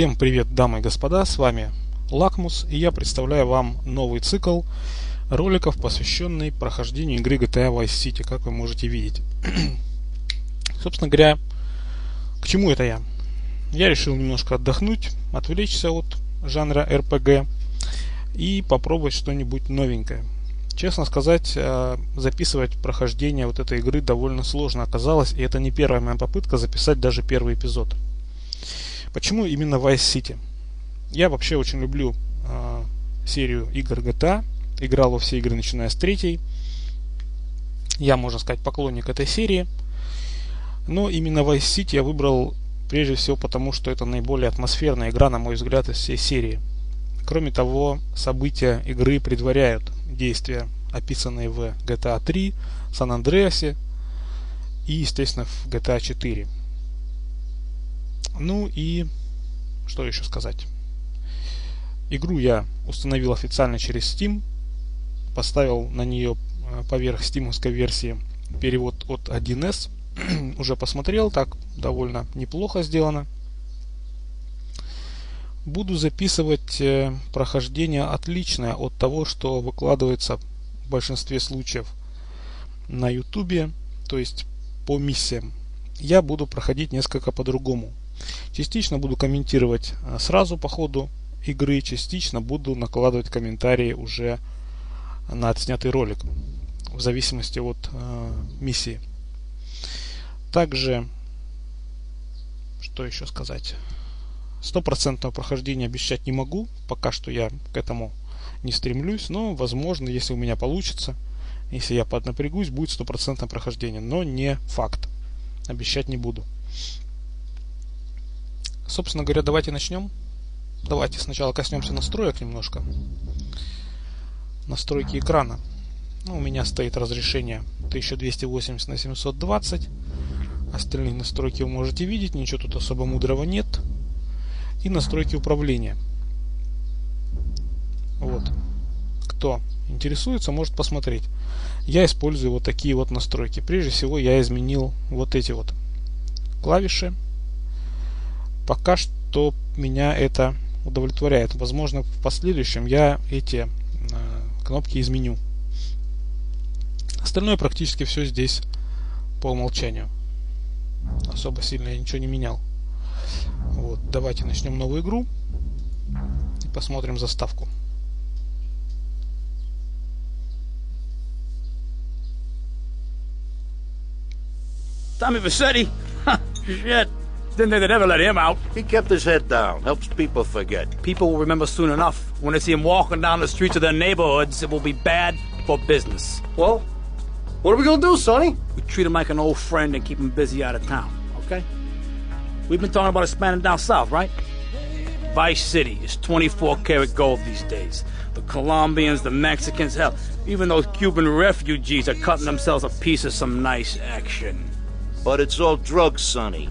Всем привет, дамы и господа, с вами Лакмус, и я представляю вам новый цикл роликов, посвященный прохождению игры GTA Vice City, как вы можете видеть. Собственно говоря, к чему это я? Я решил немножко отдохнуть, отвлечься от жанра RPG и попробовать что-нибудь новенькое. Честно сказать, э, записывать прохождение вот этой игры довольно сложно оказалось, и это не первая моя попытка записать даже первый эпизод. Почему именно Vice City? Я вообще очень люблю э, серию игр GTA, играл во все игры, начиная с третьей. Я, можно сказать, поклонник этой серии. Но именно Vice City я выбрал прежде всего потому, что это наиболее атмосферная игра, на мой взгляд, из всей серии. Кроме того, события игры предваряют действия, описанные в GTA 3, San Andreas и, естественно, в GTA 4. Ну и что еще сказать? Игру я установил официально через Steam, поставил на нее э, поверх стимовской версии перевод от 1С. Уже посмотрел, так довольно неплохо сделано. Буду записывать э, прохождение отличное от того, что выкладывается в большинстве случаев на YouTube, то есть по миссиям. Я буду проходить несколько по-другому. Частично буду комментировать э, сразу по ходу игры, частично буду накладывать комментарии уже на отснятый ролик, в зависимости от э, миссии. Также, что еще сказать? Стопроцентного прохождения обещать не могу, пока что я к этому не стремлюсь, но возможно, если у меня получится, если я поднапрягусь, будет стопроцентное прохождение, но не факт. Обещать не буду. Собственно говоря, давайте начнем. Давайте сначала коснемся настроек немножко. Настройки экрана. Ну, у меня стоит разрешение 1280 на 720. Остальные настройки вы можете видеть, ничего тут особо мудрого нет. И настройки управления. Вот. Кто интересуется, может посмотреть. Я использую вот такие вот настройки. Прежде всего я изменил вот эти вот клавиши. Пока что меня это удовлетворяет. Возможно, в последующем я эти э, кнопки изменю. Остальное практически все здесь по умолчанию. Особо сильно я ничего не менял. Вот, давайте начнем новую игру и посмотрим заставку. Tommy Vassetti? Shit. Didn't they'd ever let him out. He kept his head down. Helps people forget. People will remember soon enough. When they see him walking down the streets of their neighborhoods, it will be bad for business. Well, what are we gonna do, Sonny? We treat him like an old friend and keep him busy out of town, okay? We've been talking about expanding down south, right? Vice City is 24 karat gold these days. The Colombians, the Mexicans, hell, even those Cuban refugees are cutting themselves a piece of some nice action. But it's all drugs, Sonny.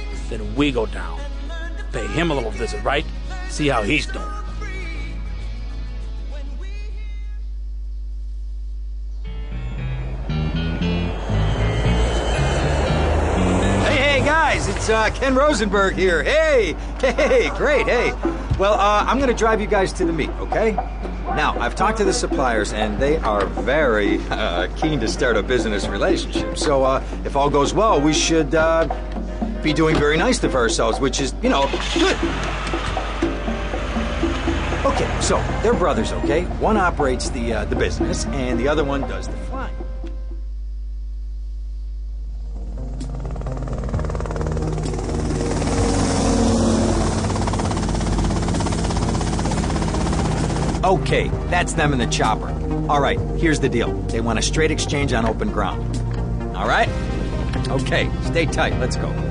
Then we go down. Pay him a little visit, right? See how he's doing. Hey, hey, guys, it's uh, Ken Rosenberg here. Hey, hey, great, hey. Well, uh, I'm gonna drive you guys to the meet, okay? Now, I've talked to the suppliers, and they are very uh, keen to start a business relationship. So, uh, if all goes well, we should uh, be doing very nicely for ourselves, which is, you know, good. Okay, so they're brothers, okay? One operates the uh, the business, and the other one does the flying. Okay, that's them in the chopper. All right, here's the deal. They want a straight exchange on open ground. All right? Okay, stay tight. Let's go.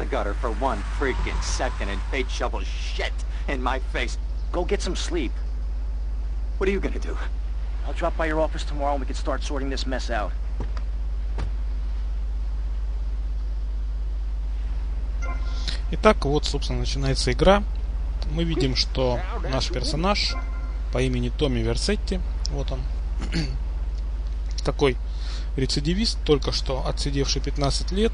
The gutter for one freaking second and fate shovels shit in my face. Go get some sleep. What are you gonna do? I'll drop by your office tomorrow and we can start sorting this mess out. Итак, вот, собственно, начинается игра. Мы видим, что наш персонаж по имени Томми Версетти, вот он, такой рецидивист, только что отсидевший 15 лет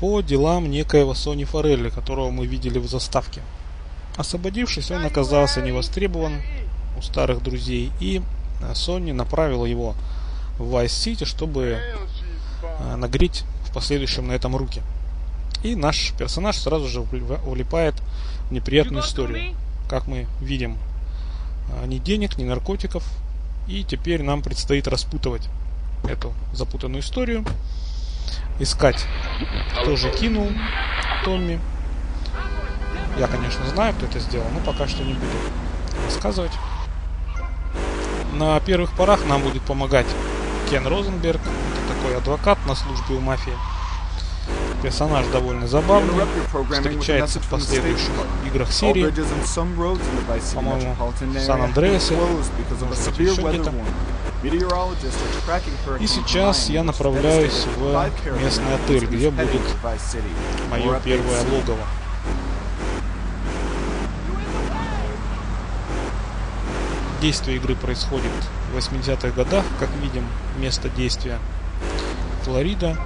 по делам некоего Сони Форелли, которого мы видели в заставке. Освободившись, он оказался невостребован у старых друзей, и э, Сони направила его в Вайс-Сити, чтобы э, нагреть в последующем на этом руки. И наш персонаж сразу же влипает в неприятную историю. Как мы видим, а, ни денег, ни наркотиков. И теперь нам предстоит распутывать эту запутанную историю. Искать, кто же кинул Томми. Я, конечно, знаю, кто это сделал, но пока что не буду рассказывать. На первых порах нам будет помогать Кен Розенберг. Это такой адвокат на службе у мафии. Персонаж довольно забавный, встречается в последующих играх серии, по-моему, в Сан-Андреасе, еще где-то. И сейчас я направляюсь в местный отель, где будет мое первое логово. Действие игры происходит в 80-х годах, как видим, место действия Флорида,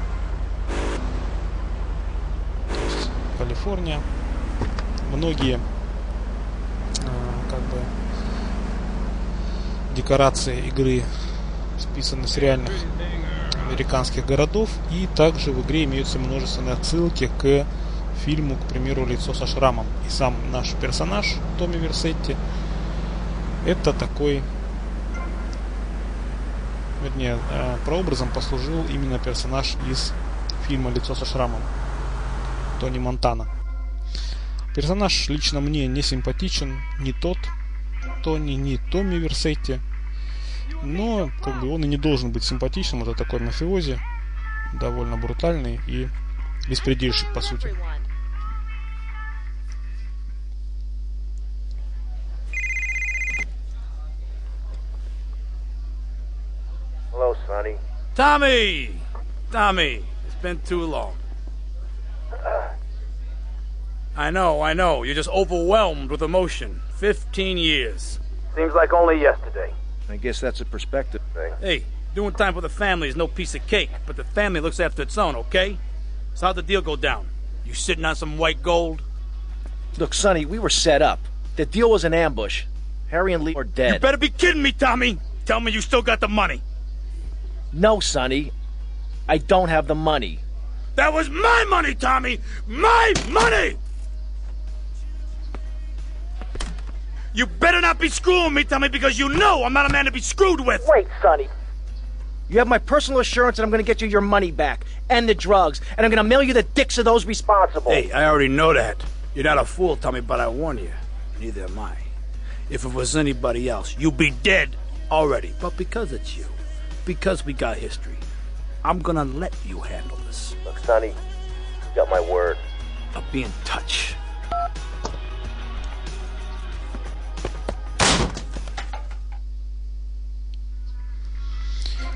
Калифорния. Многие а, как бы декорации игры списаны с реальных американских городов и также в игре имеются множественные отсылки к фильму, к примеру, «Лицо со шрамом». И сам наш персонаж Томми Версетти это такой вернее, э, прообразом послужил именно персонаж из фильма «Лицо со шрамом» Тони Монтана. Персонаж лично мне не симпатичен, не тот Тони, не Томми Версетти. Но как бы он и не должен быть симпатичным. Это такой мафиози, довольно брутальный и беспредельщик по сути. Hello, Sonny. Tommy! Tommy, it's been too long. I know, I know. You're just overwhelmed with emotion. 15 years. Seems like only yesterday. I guess that's a perspective thing. Hey, doing time for the family is no piece of cake, but the family looks after its own, okay? So how'd the deal go down? You sitting on some white gold? Look, Sonny, we were set up. The deal was an ambush. Harry and Lee are dead. You better be kidding me, Tommy! Tell me you still got the money. No, Sonny. I don't have the money. That was my money, Tommy! My money! You better not be screwing me, Tommy, because you know I'm not a man to be screwed with! Wait, Sonny. You have my personal assurance that I'm going to get you your money back and the drugs, and I'm going to mail you the dicks of those responsible. Hey, I already know that. You're not a fool, Tommy, but I warn you. Neither am I. If it was anybody else, you'd be dead already. But because it's you, because we got history, I'm gonna let you handle this. Look, Sonny, you got my word. I'll be in touch.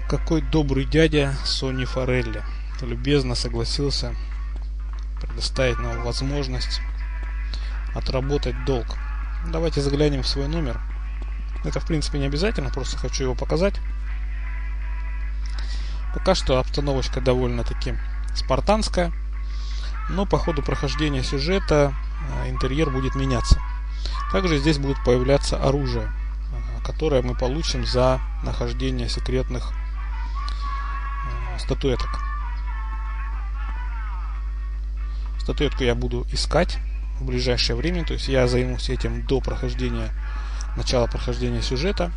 Какой добрый дядя Сони Форелли любезно согласился предоставить нам возможность отработать долг. Давайте заглянем в свой номер. Это в принципе не обязательно, просто хочу его показать. Пока что обстановочка довольно-таки спартанская, но по ходу прохождения сюжета э, интерьер будет меняться. Также здесь будет появляться оружие, э, которое мы получим за нахождение секретных статуэток. Статуэтку я буду искать в ближайшее время, то есть я займусь этим до прохождения, начала прохождения сюжета.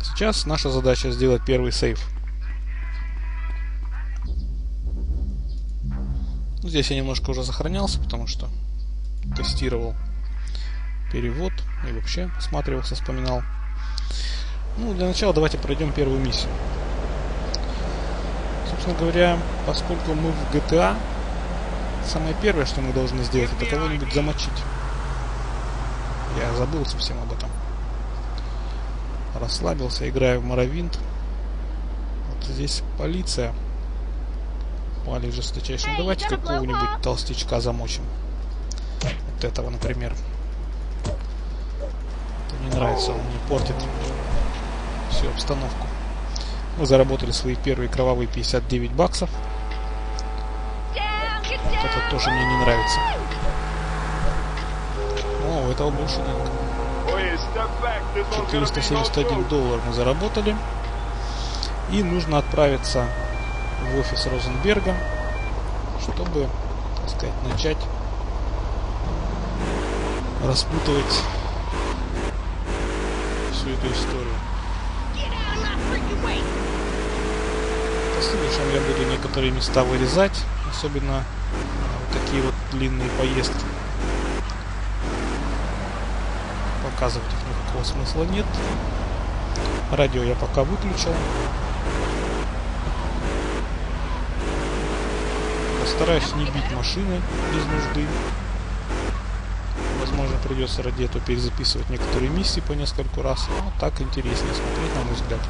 Сейчас наша задача сделать первый сейв. Ну, здесь я немножко уже сохранялся, потому что тестировал перевод и вообще осматривался, вспоминал. Ну, для начала давайте пройдем первую миссию. Собственно говоря, поскольку мы в GTA, самое первое, что мы должны сделать, это кого-нибудь замочить. Я забыл совсем об этом. Расслабился, играю в Моровинт. Вот здесь полиция. Пали. Ну, давайте какого-нибудь толстячка замочим. Вот этого, например. Это не нравится, он мне портит всю обстановку. Заработали свои первые кровавые 59 баксов. Вот это тоже мне не нравится. О, у этого больше денег. 471 доллар мы заработали. И нужно отправиться в офис Розенберга, чтобы, так сказать, начать распутывать всю эту историю. Последующем я буду некоторые места вырезать, особенно такие вот длинные поездки. Показывать их никакого смысла нет. Радио я пока выключил. Постараюсь не бить машины без нужды. Возможно, придется ради этого перезаписывать некоторые миссии по нескольку раз. Но так интереснее смотреть, на мой взгляд,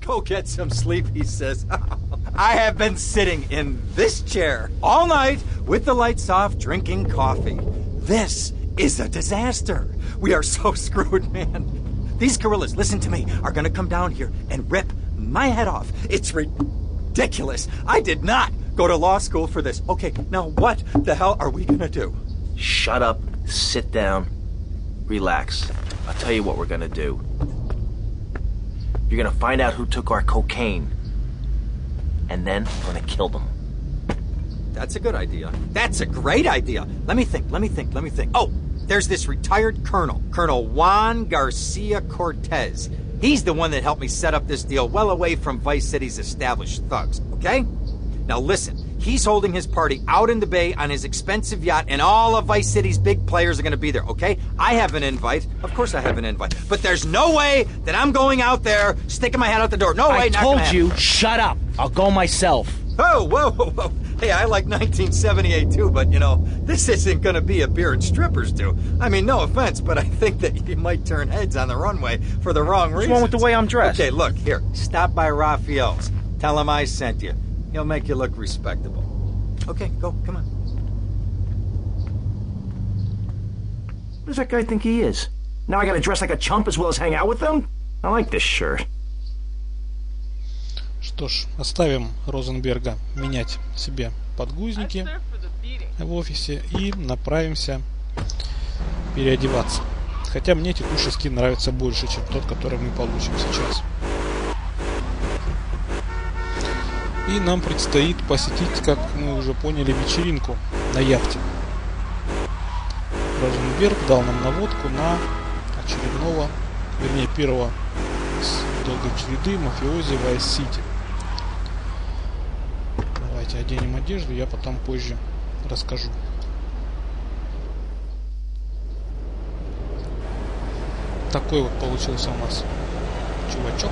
Go get some sleep, he says. I have been sitting in this chair all night with the lights off drinking coffee. This is a disaster. We are so screwed, man. These gorillas, listen to me, are gonna come down here and rip my head off. It's ridiculous. I did not go to law school for this. Okay, now what the hell are we gonna do? Shut up, sit down, relax. I'll tell you what we're gonna do. You're gonna find out who took our cocaine. And then we're gonna kill them. That's a good idea. That's a great idea. Let me think, let me think, let me think. Oh, there's this retired colonel, Colonel Juan Garcia Cortez. He's the one that helped me set up this deal well away from Vice City's established thugs, okay? Now listen, he's holding his party out in the bay on his expensive yacht, and all of Vice City's big players are gonna be there, okay? I have an invite. Of course I have an invite. But there's no way that I'm going out there sticking my head out the door. No way, I told you, shut up. I'll go myself. Oh, whoa, whoa, whoa. Hey, I like 1978 too, but you know, this isn't gonna be a beer and strippers do. I mean, no offense, but I think that you might turn heads on the runway for the wrong reason. What's wrong with the way I'm dressed? Okay, look, here. Stop by Raphael's. Tell him I sent you. He'll make you look respectable. Okay, go, come on. What does that guy think he is? Now I gotta dress like a chump as well as hang out with them? I like this shirt. Что ж, оставим Розенберга менять себе подгузники в офисе и направимся переодеваться. Хотя мне текущий скин нравится больше, чем тот, который мы получим сейчас. И нам предстоит посетить, как мы уже поняли, вечеринку на яхте. Розенберг дал нам наводку на очередного, вернее первого с долгой череды мафиози Vice City. Давайте оденем одежду, я потом позже расскажу. Такой вот получился у нас чувачок.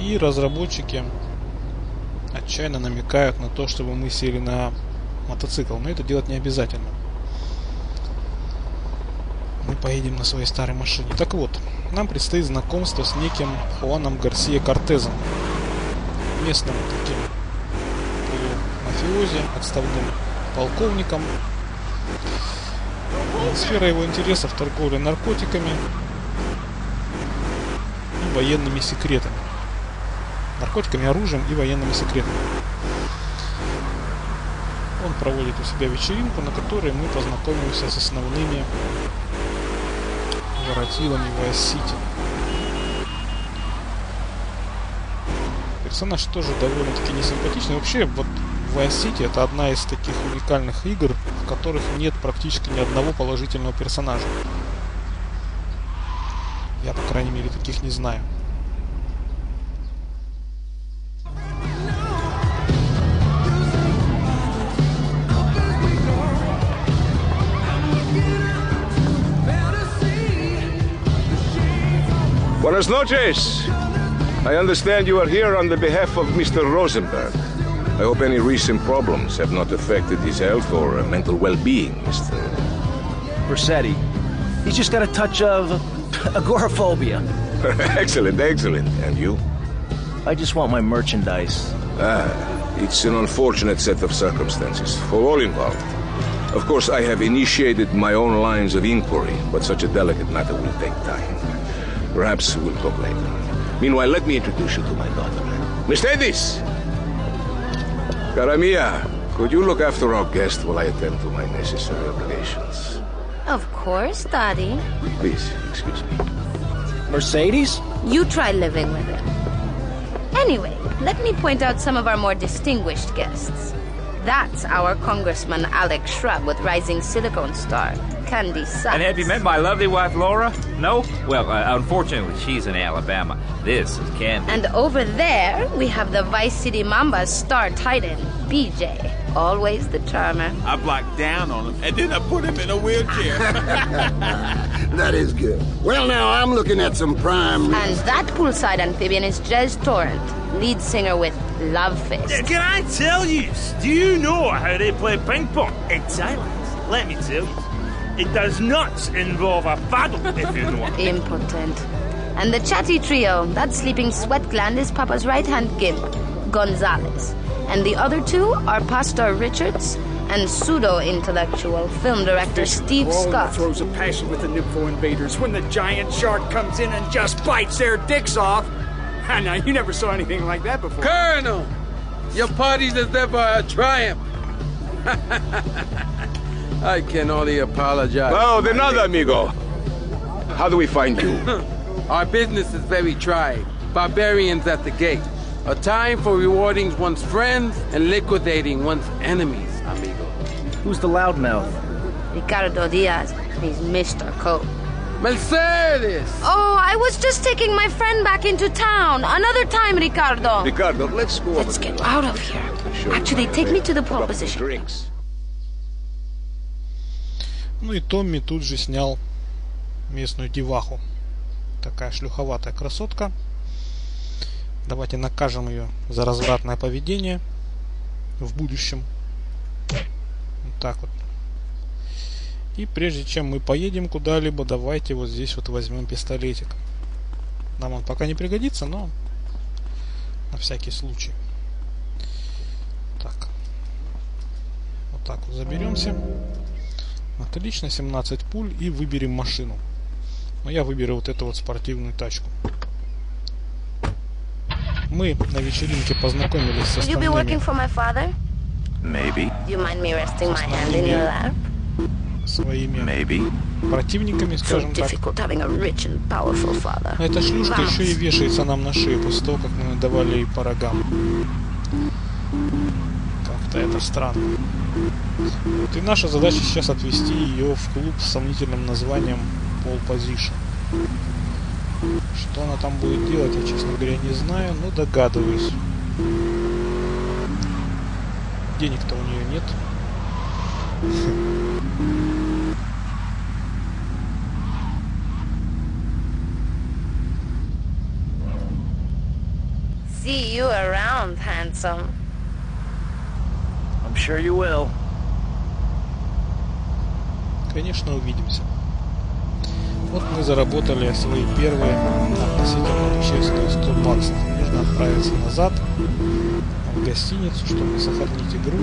И разработчики отчаянно намекают на то, чтобы мы сели на мотоцикл. Но это делать не обязательно. Мы поедем на своей старой машине. Так вот, нам предстоит знакомство с неким Хуаном Гарсия Кортезом. Местным таким мафиози, отставным полковником. Сфера его интересов торговля наркотиками и военными секретами. наркотиками, оружием и военными секретами. Он проводит у себя вечеринку, на которой мы познакомимся с основными воротилами Vice-City. Персонаж тоже довольно-таки несимпатичный. Вообще, вот Vice City это одна из таких уникальных игр, в которых нет практически ни одного положительного персонажа. Я, по крайней мере, таких не знаю. Buenas noches. I understand you are here on the behalf of Mr. Rosenberg. I hope any recent problems have not affected his health or mental well-being, Mr. Rossetti. He's just got a touch of agoraphobia. excellent, excellent. And you? I just want my merchandise. Ah, it's an unfortunate set of circumstances for all involved. Of course, I have initiated my own lines of inquiry, but such a delicate matter will take time. Perhaps we'll talk later. Meanwhile, let me introduce you to my daughter. Miss Davis! Caramia, could you look after our guest while I attend to my necessary obligations? Of course, Daddy. Please, excuse me. Mercedes? You try living with him. Anyway, let me point out some of our more distinguished guests. That's our Congressman Alex Shrub with Rising Silicon Star, Candy Sachs. And have you met my lovely wife, Laura? No? Well, uh, unfortunately, she's in Alabama. This is Candy. And over there, we have the Vice City Mamba's star titan, BJ. Always the charmer. I blocked down on him, and then I put him in a wheelchair. that is good. Well, now I'm looking at some prime. And that poolside amphibian is Jez Torrent, lead singer with Love Fist. Can I tell you? Do you know how they play ping pong? It's silent. Let me tell you. It does not involve a paddle, if you know what I mean. Impotent. And the chatty trio, that sleeping sweat gland is Papa's right hand gimp, Gonzalez. And the other two are Pastor Richards and pseudo-intellectual film director Steve Scott. throws a passion with the Nympho invaders when the giant shark comes in and just bites their dicks off. Ah, now, you never saw anything like that before. Colonel, your party is never a triumph. I can only apologize. Oh, de nada, amigo. How do we find you? Our business is very trying. Barbarians at the gate. A time for rewarding one's friends and liquidating one's enemies, amigo. Who's the loudmouth? Ricardo Diaz. He's Mr. Cope. Mercedes! Oh, I was just taking my friend back into town. Another time, Ricardo. Ricardo, let's go Let's get out of here. Actually, take me to the proposition. Drinks. Ну и Томми тут же снял местную деваху. Такая шлюховатая красотка. Давайте накажем ее за развратное поведение в будущем. Вот так вот. И прежде чем мы поедем куда-либо, давайте вот здесь вот возьмем пистолетик. Нам он пока не пригодится, но на всякий случай. Так. Вот так вот заберемся. Отлично, 17 пуль и выберем машину. Но я выберу вот эту вот спортивную тачку. Мы на вечеринке познакомились с father? Maybe. Do you mind me resting my hand in your lap? своими Maybe. противниками, So скажем так. father. Но эта шлюшка еще и вешается нам на шею после того, как мы давали ей по рогам. Как-то это странно. И наша задача сейчас отвести ее в клуб с сомнительным названием Pole Position. Что она там будет делать, я, честно говоря, не знаю, но догадываюсь. Денег-то у нее нет. See you around, handsome. Sure you will. Конечно, увидимся. Вот мы заработали свои первые относительно честные 100 баксов. Нужно отправиться назад в гостиницу, чтобы сохранить игру.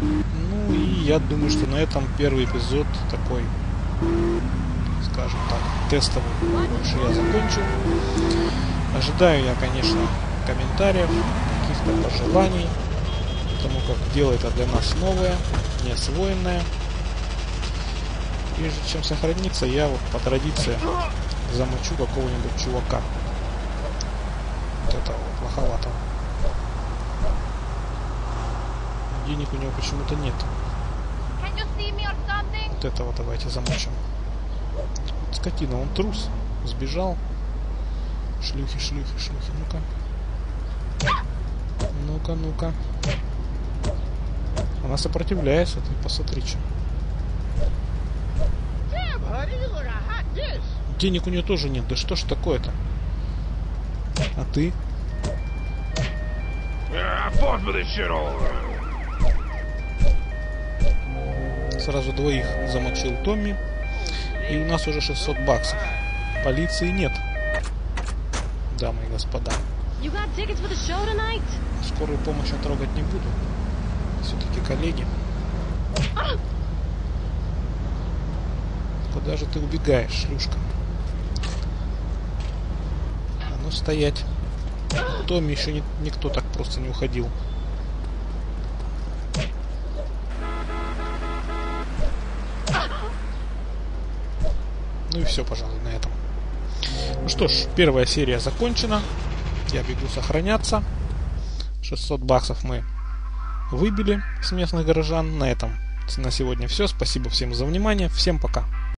Ну и я думаю, что на этом первый эпизод такой, скажем так, тестовый больше я закончу. Ожидаю я, конечно, комментариев, каких-то пожеланий, потому как дело это для нас новое, неосвоенное. Прежде чем сохраниться, я вот по традиции замочу какого-нибудь чувака. Вот этого плоховатого. Денег у него почему-то нет. Вот этого давайте замочим. Вот скотина, он трус. Сбежал. Шлюхи, шлюхи, шлюхи. Ну-ка. Ну-ка, ну-ка. Она сопротивляется, ты посмотри, что. Денег у нее тоже нет. Да что ж такое-то? А ты? Сразу двоих замочил Томми. И у нас уже 600 баксов. Полиции нет. Дамы и господа. Скорую помощь я трогать не буду. Все-таки коллеги. Куда же ты убегаешь, шлюшка? А ну стоять. Томми еще не, никто так просто не уходил. Ну и все, пожалуй, на этом. Ну что ж, первая серия закончена. Я бегу сохраняться. 600 баксов мы выбили с местных горожан. На этом на сегодня все. Спасибо всем за внимание. Всем пока.